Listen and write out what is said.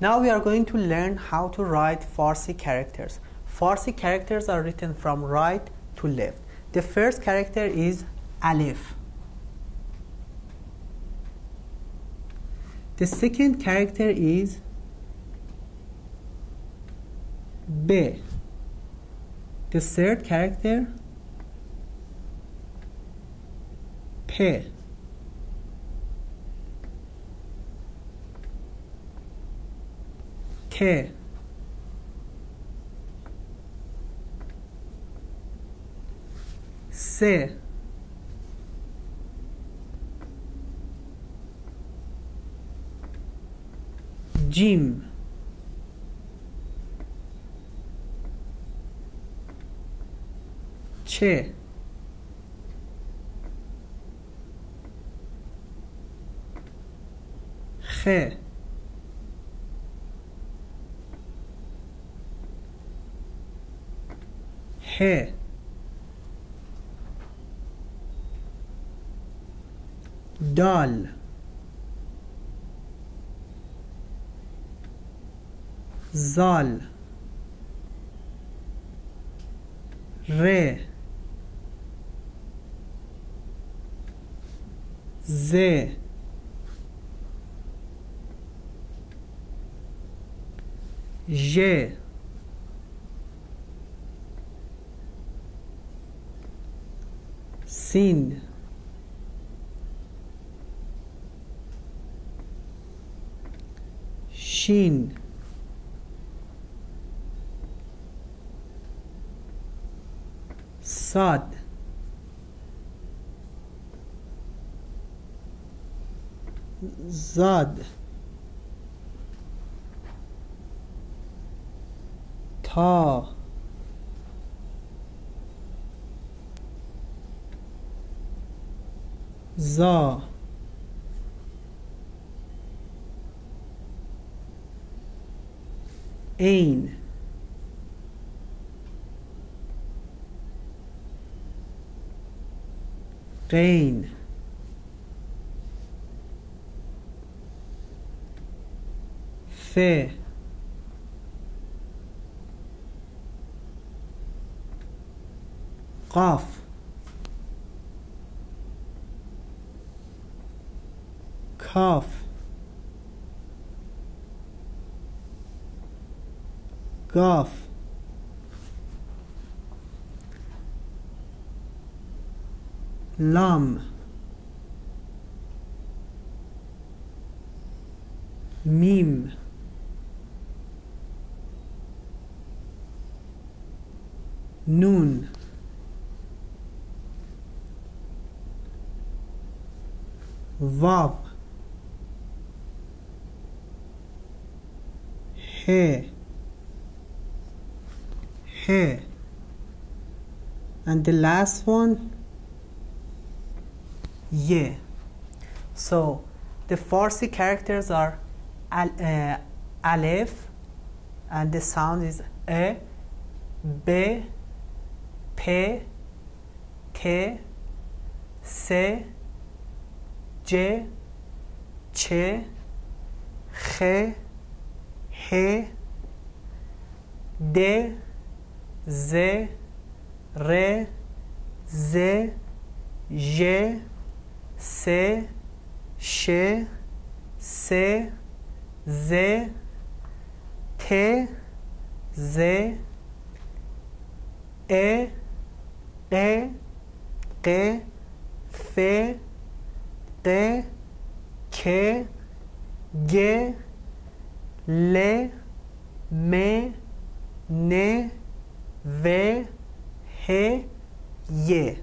Now we are going to learn how to write Farsi characters. Farsi characters are written from right to left. The first character is Alif. The second character is B. The third character P. T. S. جیم چه خ دال. زال. ر ز ژ. سین. شین. صاد زاد. تا. زا. عین. غین ف. قاف. کاف. گاف لام. میم. نون. واو. hair hair and the last one yeah so the Farsi characters are al, uh, alef and the sound is e b p k s j ch kh ه د ز ر ز ژ س ش س ز ت ز ا ق ق ف ق ک گ les, mes, ne, ve, he, ye.